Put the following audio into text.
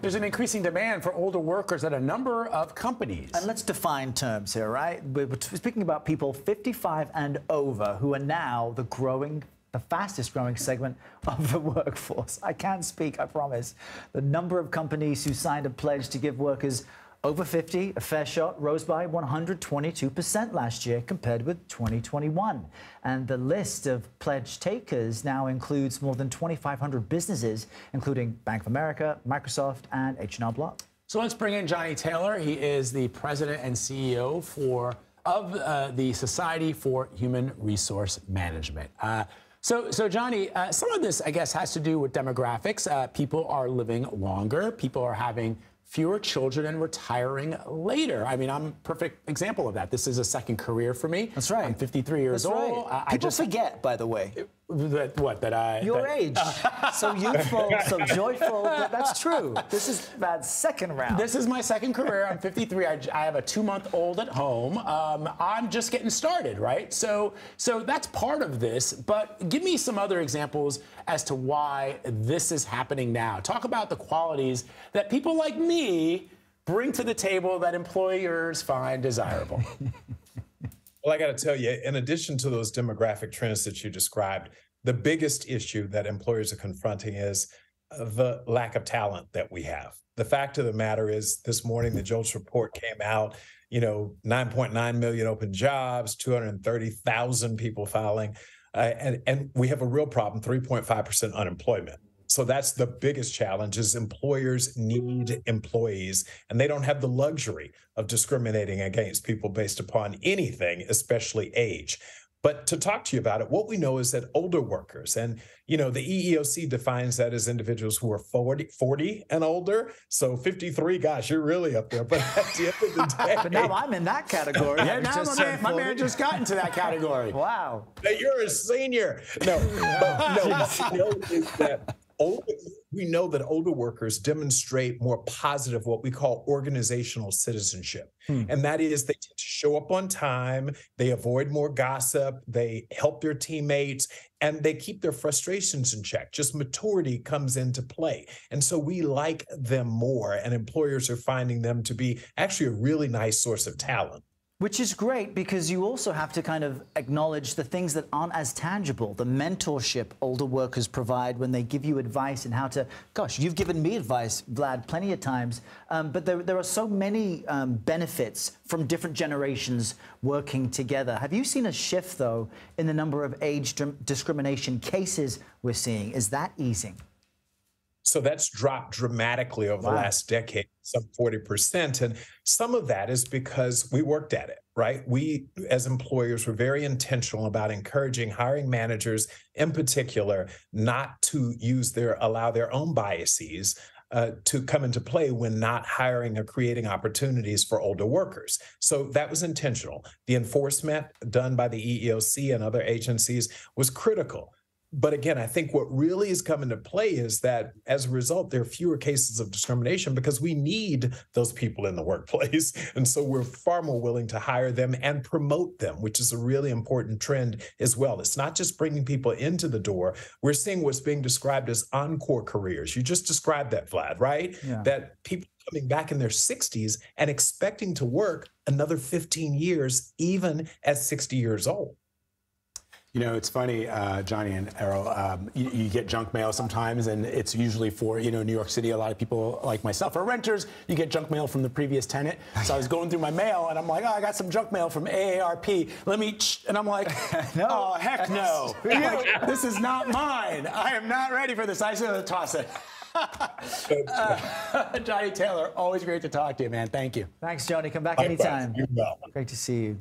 there's an increasing demand for older workers at a number of companies. And let's define terms here, right? We're speaking about people 55 and over who are now the growing the fastest growing segment of the workforce. I can't speak, I promise. The number of companies who signed a pledge to give workers over 50, a fair shot, rose by 122% last year compared with 2021. And the list of pledge takers now includes more than 2,500 businesses, including Bank of America, Microsoft, and H&R Block. So let's bring in Johnny Taylor. He is the president and CEO for of uh, the Society for Human Resource Management. Uh, so, so Johnny, uh, some of this, I guess, has to do with demographics. Uh, people are living longer. People are having fewer children and retiring later. I mean, I'm a perfect example of that. This is a second career for me. That's right. I'm 53 years That's old. Right. I, People I just forget, by the way. That what? That I your that, age, so youthful, so joyful. That's true. This is that second round. This is my second career. I'm 53. I, I have a two-month-old at home. Um, I'm just getting started, right? So, so that's part of this. But give me some other examples as to why this is happening now. Talk about the qualities that people like me bring to the table that employers find desirable. Well, I got to tell you, in addition to those demographic trends that you described, the biggest issue that employers are confronting is uh, the lack of talent that we have. The fact of the matter is, this morning the JOLTS report came out. You know, 9.9 million open jobs, 230,000 people filing, uh, and and we have a real problem: 3.5% unemployment. So that's the biggest challenge is employers need employees and they don't have the luxury of discriminating against people based upon anything, especially age. But to talk to you about it, what we know is that older workers, and you know, the EEOC defines that as individuals who are 40, 40 and older. So 53, gosh, you're really up there. But at the end of the day. but now I'm in that category. yeah, now my man, my man, just got into that category. wow. You're a senior. No, but no, you know, is that older, we know that older workers demonstrate more positive, what we call organizational citizenship. Hmm. And that is they tend to show up on time, they avoid more gossip, they help their teammates, and they keep their frustrations in check. Just maturity comes into play. And so we like them more, and employers are finding them to be actually a really nice source of talent. Which is great because you also have to kind of acknowledge the things that aren't as tangible, the mentorship older workers provide when they give you advice and how to, gosh, you've given me advice, Vlad, plenty of times, um, but there, there are so many um, benefits from different generations working together. Have you seen a shift, though, in the number of age discrimination cases we're seeing? Is that easing? So that's dropped dramatically over wow. the last decade, some 40%. And some of that is because we worked at it, right? We, as employers, were very intentional about encouraging hiring managers in particular not to use their, allow their own biases uh, to come into play when not hiring or creating opportunities for older workers. So that was intentional. The enforcement done by the EEOC and other agencies was critical but again, I think what really is coming to play is that as a result, there are fewer cases of discrimination because we need those people in the workplace. And so we're far more willing to hire them and promote them, which is a really important trend as well. It's not just bringing people into the door. We're seeing what's being described as encore careers. You just described that, Vlad, right? Yeah. That people coming back in their 60s and expecting to work another 15 years, even at 60 years old. You know, it's funny, uh, Johnny and Errol, um, you, you, get junk mail sometimes, and it's usually for, you know, New York City, a lot of people like myself are renters. You get junk mail from the previous tenant. So I was going through my mail, and I'm like, oh, I got some junk mail from AARP. Let me, and I'm like, no. oh, heck no. like, this is not mine. I am not ready for this. I said, toss it. uh, Johnny Taylor, always great to talk to you, man. Thank you. Thanks, Johnny. Come back anytime. Great to see you.